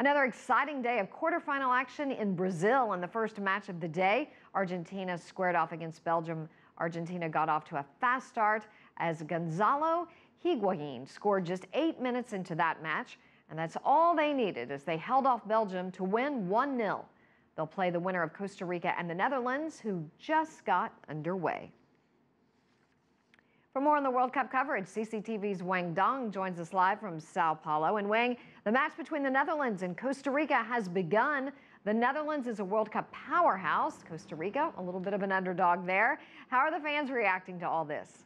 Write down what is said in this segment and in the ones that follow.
Another exciting day of quarterfinal action in Brazil in the first match of the day. Argentina squared off against Belgium. Argentina got off to a fast start as Gonzalo Higuain scored just eight minutes into that match. And that's all they needed as they held off Belgium to win 1 0. They'll play the winner of Costa Rica and the Netherlands, who just got underway. For more on the World Cup coverage, CCTV's Wang Dong joins us live from Sao Paulo. And Wang, the match between the Netherlands and Costa Rica has begun. The Netherlands is a World Cup powerhouse. Costa Rica, a little bit of an underdog there. How are the fans reacting to all this?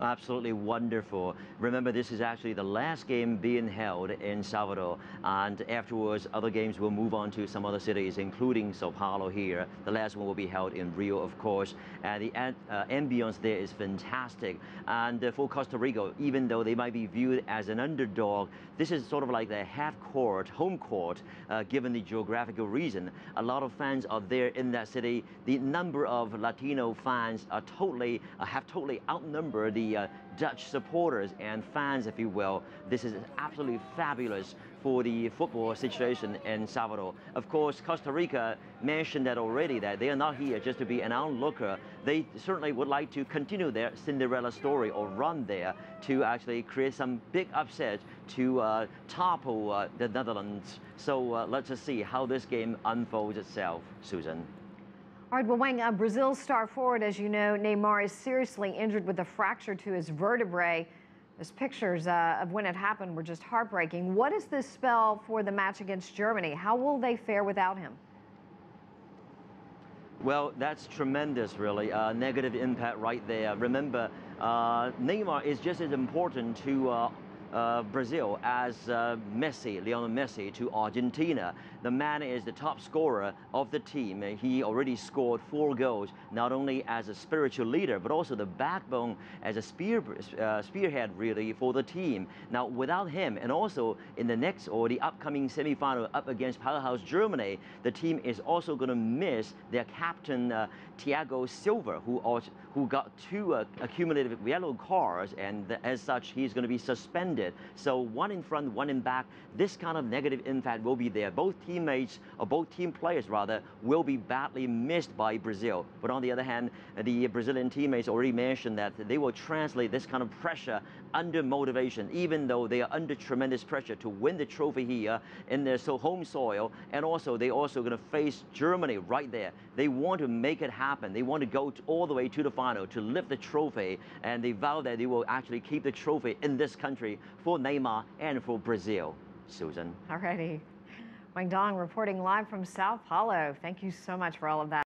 Absolutely wonderful. Remember, this is actually the last game being held in Salvador, and afterwards, other games will move on to some other cities, including Sao Paulo here. The last one will be held in Rio, of course, and the uh, ambience there is fantastic. And uh, for Costa Rica, even though they might be viewed as an underdog, this is sort of like the half court, home court, uh, given the geographical reason. A lot of fans are there in that city. The number of Latino fans are totally, uh, have totally outnumbered the uh, Dutch supporters and fans, if you will. This is absolutely fabulous for the football situation in Salvador. Of course, Costa Rica mentioned that already, that they are not here just to be an onlooker. They certainly would like to continue their Cinderella story or run there to actually create some big upset to uh, topple uh, the Netherlands. So uh, let's just see how this game unfolds itself, Susan. All right, well, Wang, uh, Brazil's star forward, as you know, Neymar is seriously injured with a fracture to his vertebrae. Those pictures uh, of when it happened were just heartbreaking. What does this spell for the match against Germany? How will they fare without him? Well, that's tremendous, really. Uh, negative impact right there. Remember, uh, Neymar is just as important to Brazil as uh, Messi, Lionel Messi, to Argentina. The man is the top scorer of the team. He already scored four goals, not only as a spiritual leader, but also the backbone as a spear, uh, spearhead, really, for the team. Now, without him, and also in the next or the upcoming semifinal up against powerhouse Germany, the team is also going to miss their captain, uh, Thiago Silva, who, also, who got two uh, accumulated yellow cards, and as such, he's going to be suspended so one in front, one in back, this kind of negative impact will be there. Both teammates, or both team players rather, will be badly missed by Brazil. But on the other hand, the Brazilian teammates already mentioned that they will translate this kind of pressure under motivation, even though they are under tremendous pressure to win the trophy here in their so home soil. And also, they're also going to face Germany right there. They want to make it happen. They want to go to, all the way to the final to lift the trophy. And they vow that they will actually keep the trophy in this country for Neymar and for Brazil. Susan. All righty. Wang Dong reporting live from Sao Paulo. Thank you so much for all of that.